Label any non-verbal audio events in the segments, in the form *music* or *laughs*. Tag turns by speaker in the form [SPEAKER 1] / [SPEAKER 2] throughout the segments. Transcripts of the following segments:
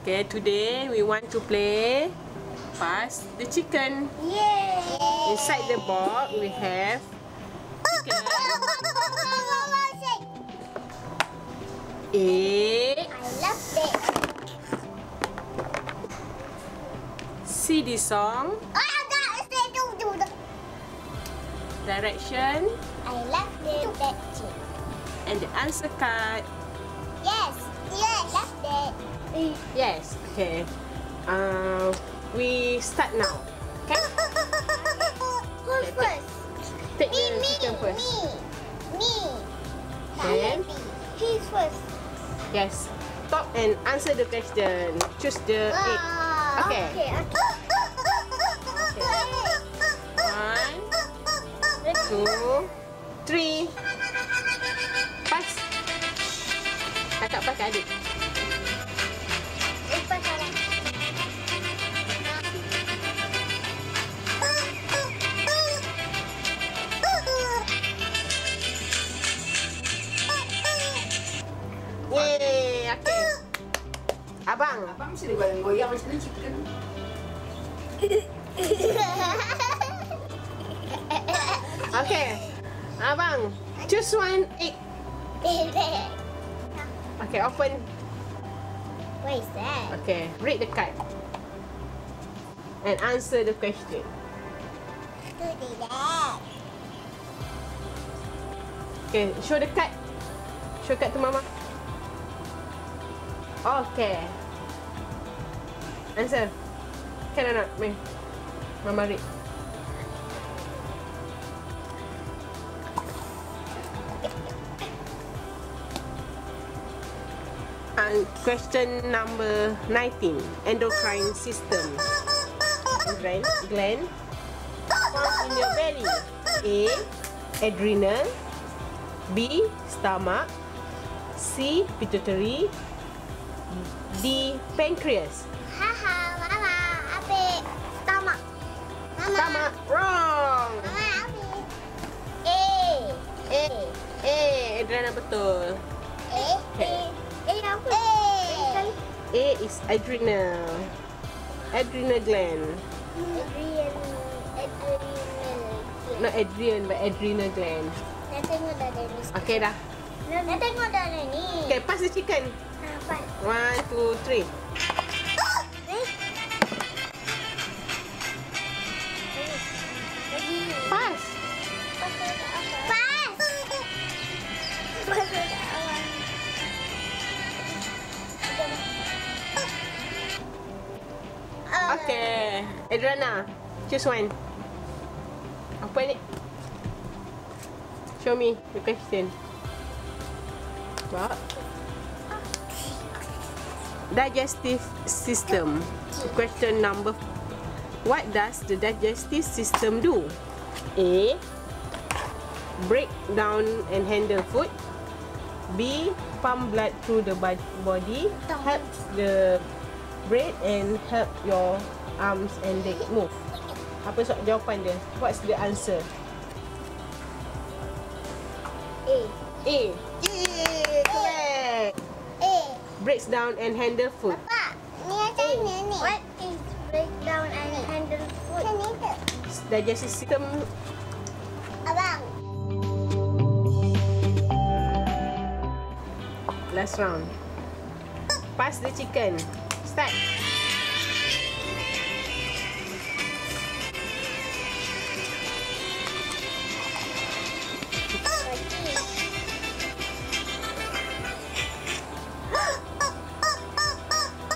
[SPEAKER 1] Okay, today we want to play pass the chicken.
[SPEAKER 2] Yay!
[SPEAKER 1] Inside the box we have chicken, egg,
[SPEAKER 2] I love it.
[SPEAKER 1] CD song,
[SPEAKER 2] Oh, I got it. Do, do, do.
[SPEAKER 1] direction,
[SPEAKER 2] I love it.
[SPEAKER 1] And the answer card.
[SPEAKER 2] Yes. Yes. Love it.
[SPEAKER 1] Yes. Okay. Uh, we start now. Okay.
[SPEAKER 2] Who's first?
[SPEAKER 1] Take
[SPEAKER 2] Me,
[SPEAKER 1] the
[SPEAKER 2] me,
[SPEAKER 1] chicken first.
[SPEAKER 2] me, me.
[SPEAKER 1] Okay.
[SPEAKER 2] Happy. He's first.
[SPEAKER 1] Yes. Stop and answer the question. Choose the egg.
[SPEAKER 2] Ah,
[SPEAKER 1] Okay.
[SPEAKER 2] Okay.
[SPEAKER 1] One, two, three. Pas. Kakak pas adik. Abang.
[SPEAKER 3] Abang mesti dia goyang-goyang macam ni chicken.
[SPEAKER 1] Okay. Abang. Choose one egg. Okay, open.
[SPEAKER 2] What is that?
[SPEAKER 1] Okay, read the card. And answer the question.
[SPEAKER 2] Do that.
[SPEAKER 1] Okay, show the card. Show card to mama. Okay. Answer. Can or not? Mama read. And question number 19. Endocrine system. Glenn, Glenn. Found in your belly. A. Adrenal. B. Stomach. C. Pituitary. D. Pancreas. Betul.
[SPEAKER 2] A. A. A apa? A.
[SPEAKER 1] A is adrenal. Adrenal gland.
[SPEAKER 2] Adrian. Adrenal.
[SPEAKER 1] Not adrian but adrenal gland.
[SPEAKER 2] Nak tengok dah ada ni.
[SPEAKER 1] Okay dah.
[SPEAKER 2] Nak tengok dah ada ni.
[SPEAKER 1] Okay, pass the chicken.
[SPEAKER 2] Apa?
[SPEAKER 1] One, two, three. Okay. Adriana, choose one. Apa ni? Show me the question. What? Digestive system. Question number. What does the digestive system do? A. Break down and handle food. B. Pump blood through the bod- body. Help the bread and help your arms and leg move. Apa so jawapan dia? What's the answer?
[SPEAKER 2] A.
[SPEAKER 1] A. Yay! Correct.
[SPEAKER 2] A.
[SPEAKER 1] Breaks down and handle food.
[SPEAKER 2] Pak, ni macam ni ni. What is breakdown and handle food? Macam ni tu.
[SPEAKER 1] Digestive system
[SPEAKER 2] Abang.
[SPEAKER 1] last round. Pass the chicken. Start.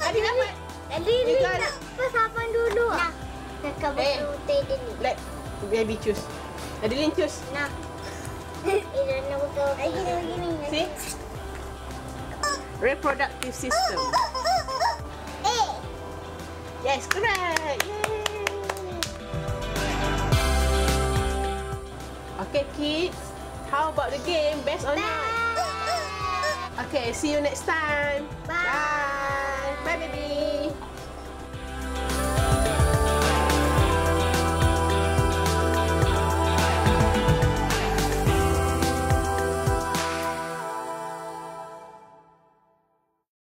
[SPEAKER 1] Adi dapat.
[SPEAKER 2] Tadi
[SPEAKER 1] ni
[SPEAKER 2] ni nak persapan dulu. Nak cover
[SPEAKER 1] Eh.
[SPEAKER 2] putih dia ni.
[SPEAKER 1] Let baby choose. Adeline choose.
[SPEAKER 2] Nah. *laughs* Eh, nak buka. Begini.
[SPEAKER 1] See? Reproductive system. Yes, correct. Yay. Okay, kids. How about the game? Best or not? Okay, see you next time.
[SPEAKER 2] Bye.
[SPEAKER 1] Bye, Bye baby.